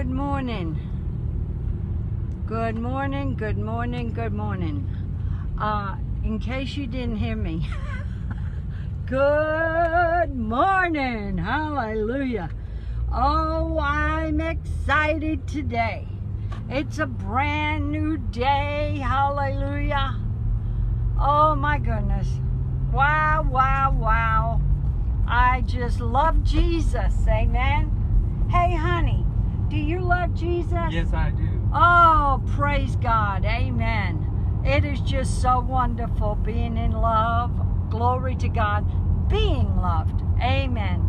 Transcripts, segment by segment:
Good morning. Good morning, good morning, good morning. Uh, in case you didn't hear me, good morning. Hallelujah. Oh, I'm excited today. It's a brand new day. Hallelujah. Oh, my goodness. Wow, wow, wow. I just love Jesus. Amen. Hey, honey, do you love Jesus? Yes, I do. Oh, praise God. Amen. It is just so wonderful being in love. Glory to God. Being loved. Amen.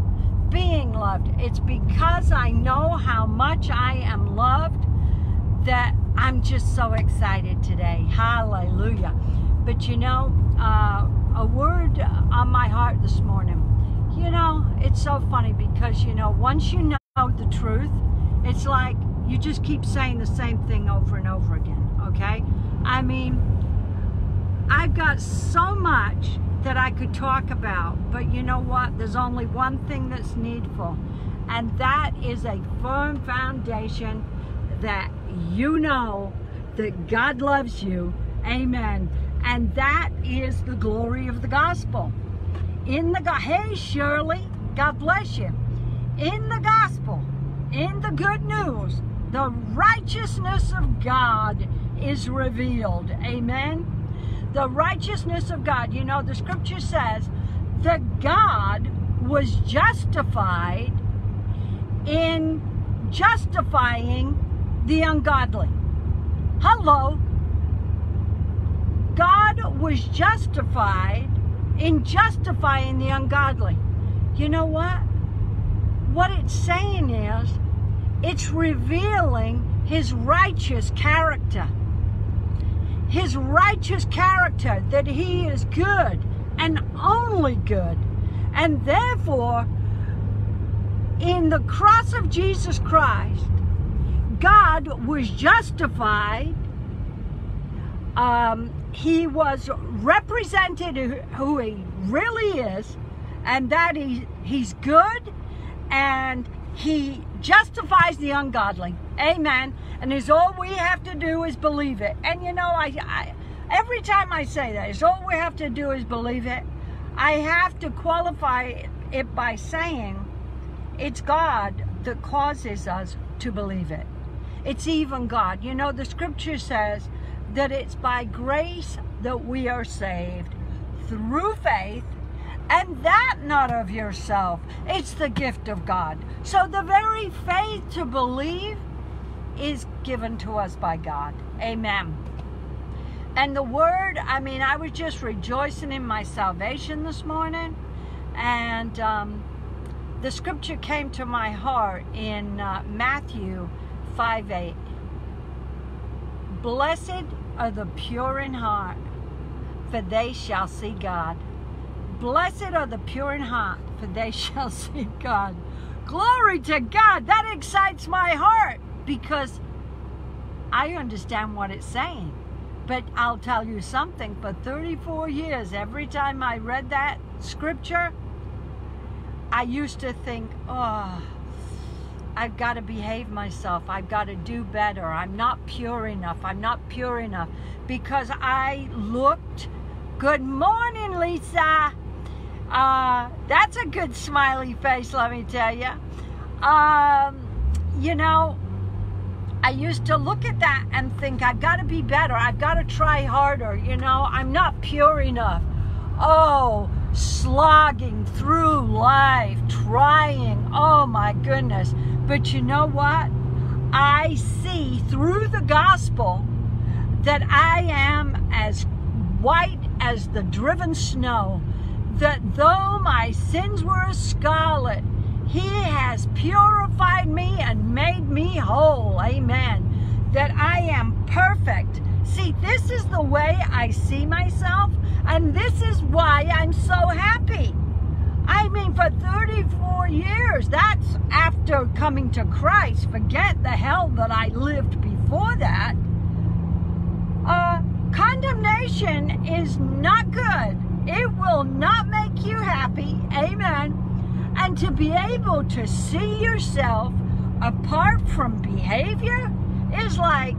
Being loved. It's because I know how much I am loved that I'm just so excited today. Hallelujah. But you know, uh, a word on my heart this morning. You know, it's so funny because, you know, once you know the truth, it's like you just keep saying the same thing over and over again, okay? I mean, I've got so much that I could talk about, but you know what? There's only one thing that's needful, and that is a firm foundation that you know that God loves you. Amen. And that is the glory of the gospel. In the, hey Shirley, God bless you. In the gospel, in the good news, the righteousness of God is revealed. Amen. The righteousness of God. You know, the scripture says that God was justified in justifying the ungodly. Hello. God was justified in justifying the ungodly. You know what? What it's saying is it's revealing his righteous character. His righteous character that he is good and only good. And therefore, in the cross of Jesus Christ, God was justified. Um, he was represented who he really is, and that he, he's good and he justifies the ungodly. Amen. And is all we have to do is believe it. And you know, I, I every time I say that, is all we have to do is believe it. I have to qualify it by saying it's God that causes us to believe it. It's even God. You know, the scripture says that it's by grace that we are saved through faith and that not of yourself. It's the gift of God. So the very faith to believe is given to us by God. Amen. And the word, I mean, I was just rejoicing in my salvation this morning. And um, the scripture came to my heart in uh, Matthew 5 8. Blessed are the pure in heart, for they shall see God. Blessed are the pure in heart, for they shall see God. Glory to God. That excites my heart because I understand what it's saying. But I'll tell you something, for 34 years, every time I read that scripture, I used to think, oh, I've got to behave myself. I've got to do better. I'm not pure enough. I'm not pure enough. Because I looked, good morning, Lisa. Uh, that's a good smiley face, let me tell you. Um, you know, I used to look at that and think, I've got to be better. I've got to try harder. You know, I'm not pure enough. Oh, slogging through life, trying. Oh my goodness. But you know what? I see through the gospel that I am as white as the driven snow, that though my sins were scarlet, he has purified me and made me whole. Amen. That I am perfect. See, this is the way I see myself, and this is why I'm so happy. I mean, for 34 years, that's after coming to Christ. Forget the hell that I lived before that. Uh, condemnation is not good. It will not make you happy. Amen and to be able to see yourself apart from behavior is like,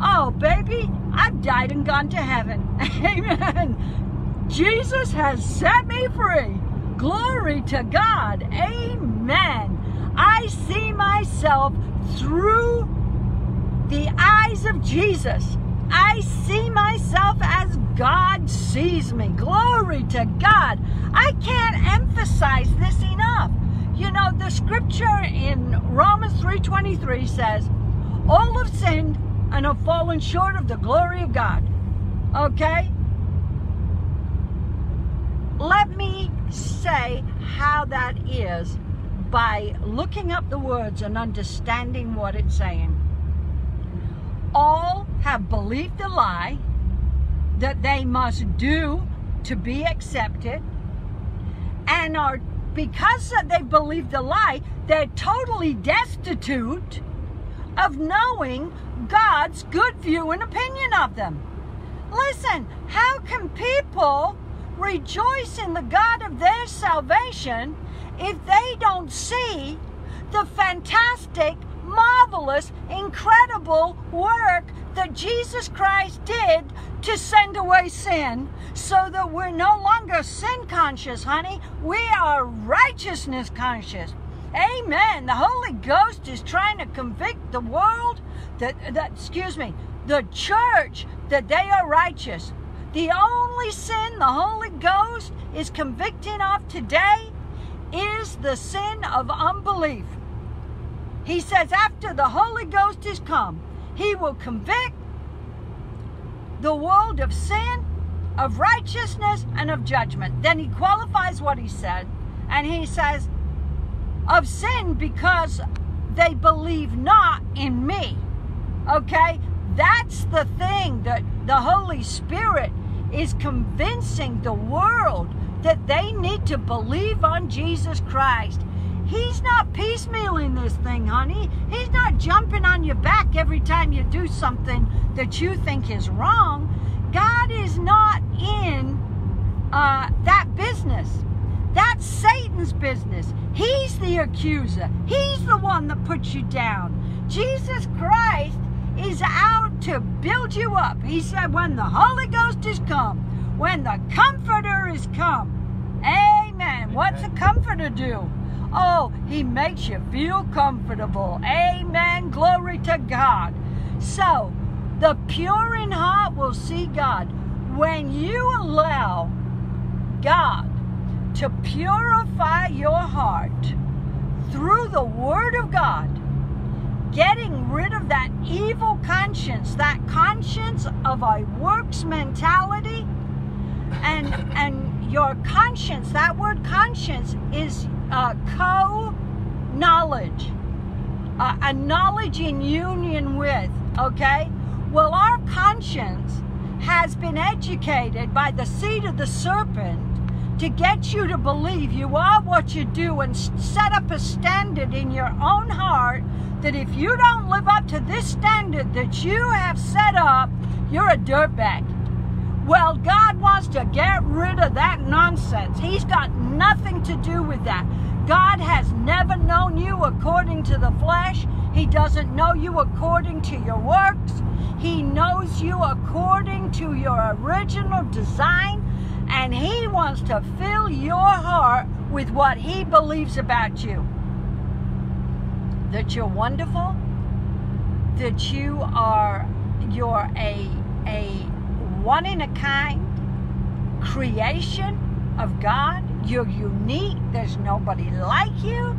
oh, baby, I've died and gone to heaven. Amen. Jesus has set me free. Glory to God. Amen. I see myself through the eyes of Jesus. I see myself as God sees me. Glory to God. I can't emphasize this enough. You know, the scripture in Romans 3.23 says, all have sinned and have fallen short of the glory of God. Okay? Let me say how that is by looking up the words and understanding what it's saying. All have believed the lie that they must do to be accepted and are because they believe the lie they're totally destitute of knowing God's good view and opinion of them. Listen, how can people rejoice in the God of their salvation if they don't see the fantastic, marvelous, incredible work that Jesus Christ did to send away sin so that we're no longer sin conscious, honey. We are righteousness conscious. Amen. The Holy Ghost is trying to convict the world that, that excuse me, the church that they are righteous. The only sin the Holy Ghost is convicting of today is the sin of unbelief. He says after the Holy Ghost is come, he will convict the world of sin, of righteousness, and of judgment. Then he qualifies what he said, and he says, of sin because they believe not in me. Okay? That's the thing that the Holy Spirit is convincing the world that they need to believe on Jesus Christ. He's not piecemealing this thing, honey. He's not jumping on your back every time you do something that you think is wrong. God is not in uh, that business. That's Satan's business. He's the accuser. He's the one that puts you down. Jesus Christ is out to build you up. He said, when the Holy Ghost is come, when the Comforter is come. Amen. What's a Comforter do? Oh, he makes you feel comfortable. Amen. Glory to God. So, the pure in heart will see God. When you allow God to purify your heart through the Word of God, getting rid of that evil conscience, that conscience of a works mentality, and and your conscience. That word conscience is uh, co-knowledge, uh, a knowledge in union with. Okay, well, our conscience has been educated by the seed of the serpent to get you to believe you are what you do and set up a standard in your own heart that if you don't live up to this standard that you have set up, you're a dirtbag. Well, God wants to get rid of that nonsense. He's got nothing to do with that. God has never known you according to the flesh. He doesn't know you according to your works. He knows you according to your original design and He wants to fill your heart with what He believes about you. That you're wonderful, that you are you're a a one in a kind creation of God. You're unique. There's nobody like you.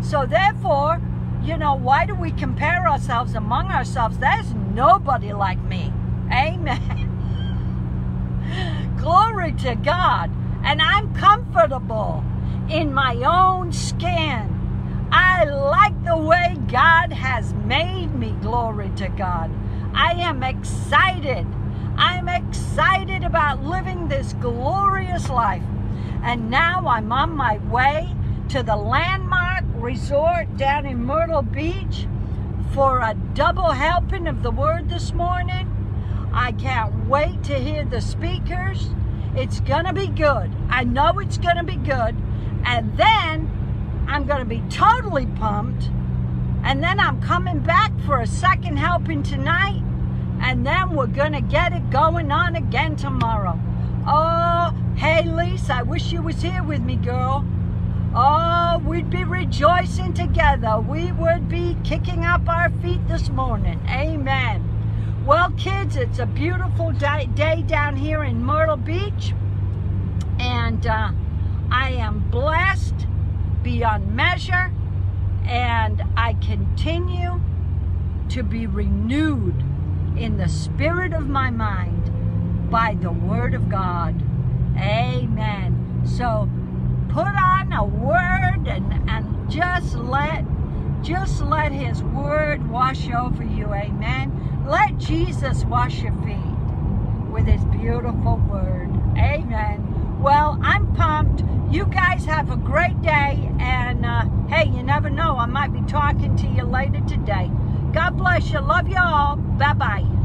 So therefore, you know, why do we compare ourselves among ourselves? There's nobody like me. Amen. Glory to God. And I'm comfortable in my own skin. I like the way God has made me. Glory to God. I am excited. I'm excited about living this glorious life. And now I'm on my way to the landmark resort down in Myrtle Beach for a double helping of the word this morning. I can't wait to hear the speakers. It's going to be good. I know it's going to be good. And then I'm going to be totally pumped And then I'm coming back for a second helping tonight. And then we're to get it going on again tomorrow. Oh, hey, Lisa, I wish you was here with me, girl. Oh, we'd be rejoicing together. We would be kicking up our feet this morning. Amen. Well, kids, it's a beautiful day, day down here in Myrtle Beach. And uh, I am blessed beyond measure. And I continue to be renewed in the spirit of my mind by the Word of God. Amen. So put on a word and, and just let just let his word wash over you. Amen. Let Jesus wash your feet with his beautiful word. Amen. Well, I'm pumped. You guys have a great day. And uh, hey, you never know. I might be talking to you later today. God bless you. Love y'all. Bye bye.